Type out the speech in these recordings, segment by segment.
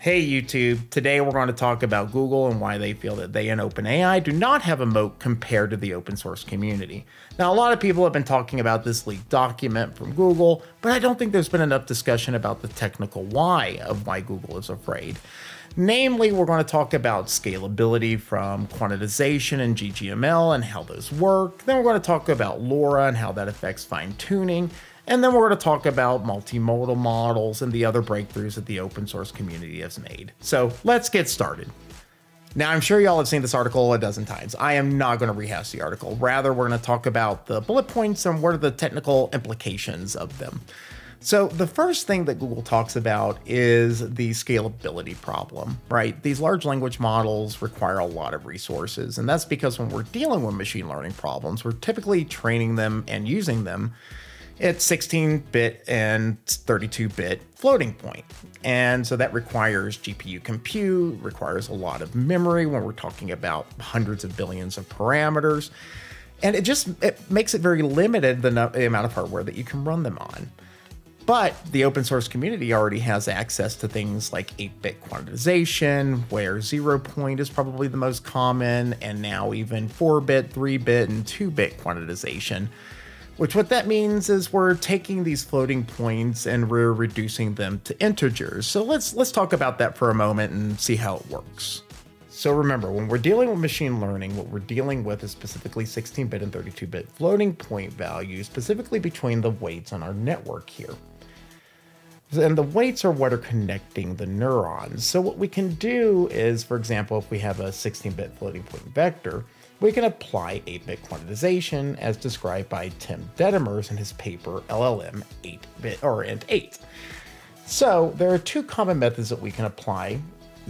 Hey YouTube, today we're going to talk about Google and why they feel that they and OpenAI do not have a moat compared to the open source community. Now, a lot of people have been talking about this leaked document from Google, but I don't think there's been enough discussion about the technical why of why Google is afraid. Namely, we're going to talk about scalability from quantization and GGML and how those work. Then we're going to talk about LoRA and how that affects fine tuning. And then we're going to talk about multimodal models and the other breakthroughs that the open source community has made. So let's get started. Now, I'm sure y'all have seen this article a dozen times. I am not going to rehash the article. Rather, we're going to talk about the bullet points and what are the technical implications of them. So, the first thing that Google talks about is the scalability problem, right? These large language models require a lot of resources, and that's because when we're dealing with machine learning problems, we're typically training them and using them it's 16-bit and 32-bit floating point. And so that requires GPU compute, requires a lot of memory when we're talking about hundreds of billions of parameters. And it just it makes it very limited the, the amount of hardware that you can run them on. But the open source community already has access to things like 8 bit quantization, where zero point is probably the most common, and now even 4 bit, 3 bit, and 2 bit quantization which what that means is we're taking these floating points and we're reducing them to integers. So let's let's talk about that for a moment and see how it works. So remember, when we're dealing with machine learning, what we're dealing with is specifically 16-bit and 32-bit floating point values, specifically between the weights on our network here. And the weights are what are connecting the neurons. So what we can do is, for example, if we have a 16-bit floating point vector, we can apply 8-bit quantization as described by Tim Dettmers in his paper LLM 8-bit or int 8. So there are two common methods that we can apply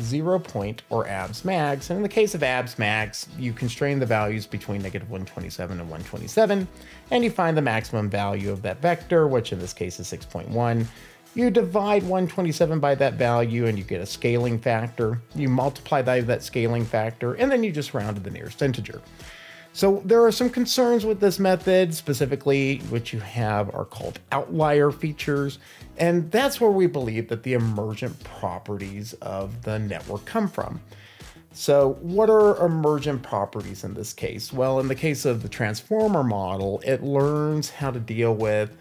zero point or abs max. And in the case of abs max, you constrain the values between negative 127 and 127, and you find the maximum value of that vector, which in this case is 6.1. You divide 127 by that value and you get a scaling factor. You multiply by that scaling factor, and then you just round to the nearest integer. So there are some concerns with this method, specifically what you have are called outlier features, and that's where we believe that the emergent properties of the network come from. So what are emergent properties in this case? Well, in the case of the transformer model, it learns how to deal with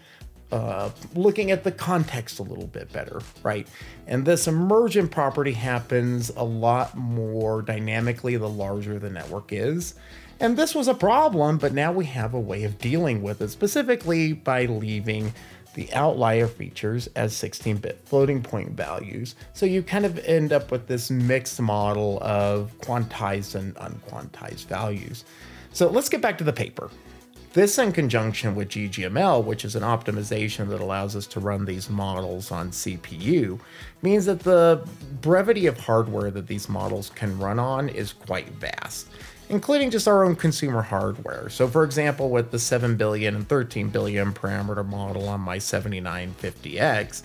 uh, looking at the context a little bit better, right? And this emergent property happens a lot more dynamically the larger the network is. And this was a problem, but now we have a way of dealing with it, specifically by leaving the outlier features as 16-bit floating point values. So you kind of end up with this mixed model of quantized and unquantized values. So let's get back to the paper. This in conjunction with GGML, which is an optimization that allows us to run these models on CPU, means that the brevity of hardware that these models can run on is quite vast, including just our own consumer hardware. So for example, with the 7 billion and 13 billion parameter model on my 7950X,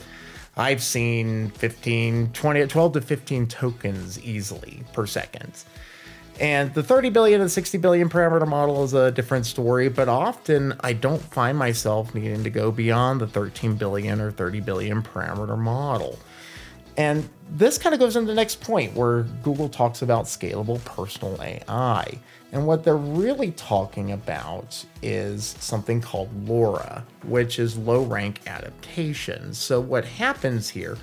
I've seen 15, 20, 12 to 15 tokens easily per second. And the 30 billion and 60 billion parameter model is a different story, but often I don't find myself needing to go beyond the 13 billion or 30 billion parameter model. And this kind of goes into the next point where Google talks about scalable personal AI. And what they're really talking about is something called LoRA, which is low rank adaptation. So what happens here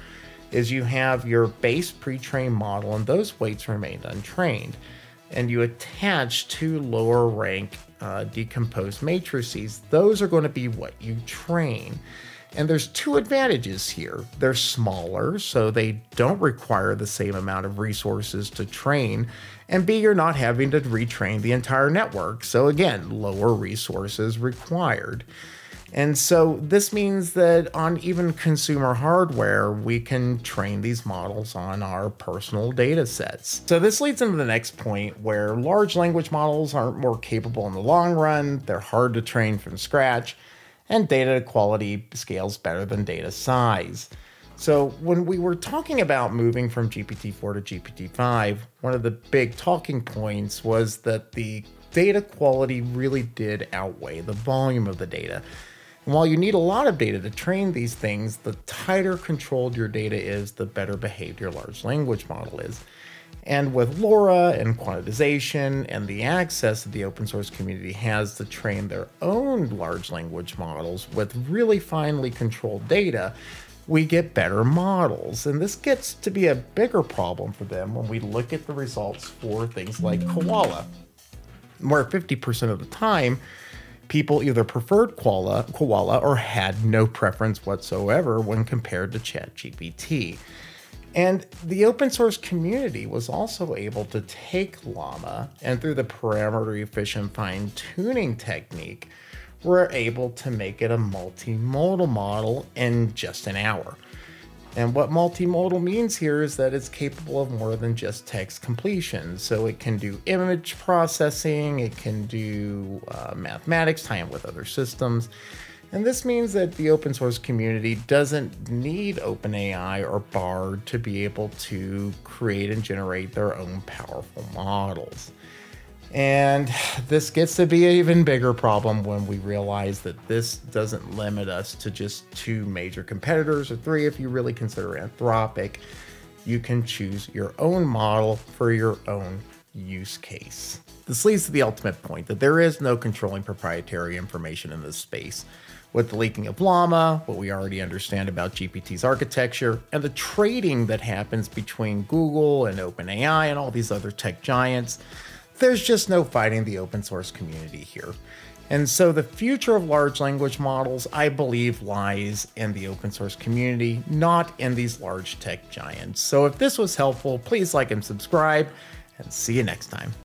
is you have your base pre-trained model and those weights remain untrained and you attach two lower rank uh, decomposed matrices, those are going to be what you train. And there's two advantages here. They're smaller, so they don't require the same amount of resources to train. And B, you're not having to retrain the entire network. So again, lower resources required. And so this means that on even consumer hardware, we can train these models on our personal data sets. So this leads into the next point where large language models aren't more capable in the long run, they're hard to train from scratch, and data quality scales better than data size. So when we were talking about moving from GPT-4 to GPT-5, one of the big talking points was that the data quality really did outweigh the volume of the data. And while you need a lot of data to train these things, the tighter controlled your data is, the better behaved your large language model is. And with LoRA and quantization and the access that the open source community has to train their own large language models with really finely controlled data, we get better models. And this gets to be a bigger problem for them when we look at the results for things like Koala, where 50% of the time, people either preferred Koala, Koala or had no preference whatsoever when compared to ChatGPT. And the open source community was also able to take Llama and through the parameter efficient fine tuning technique, we're able to make it a multimodal model in just an hour. And what multimodal means here is that it's capable of more than just text completion. So it can do image processing, it can do uh, mathematics, tie in with other systems. And this means that the open source community doesn't need OpenAI or Bard to be able to create and generate their own powerful models. And this gets to be an even bigger problem when we realize that this doesn't limit us to just two major competitors or three if you really consider Anthropic. You can choose your own model for your own use case. This leads to the ultimate point that there is no controlling proprietary information in this space. With the leaking of Llama, what we already understand about GPT's architecture, and the trading that happens between Google and OpenAI and all these other tech giants, there's just no fighting the open source community here. And so the future of large language models, I believe, lies in the open source community, not in these large tech giants. So if this was helpful, please like and subscribe, and see you next time.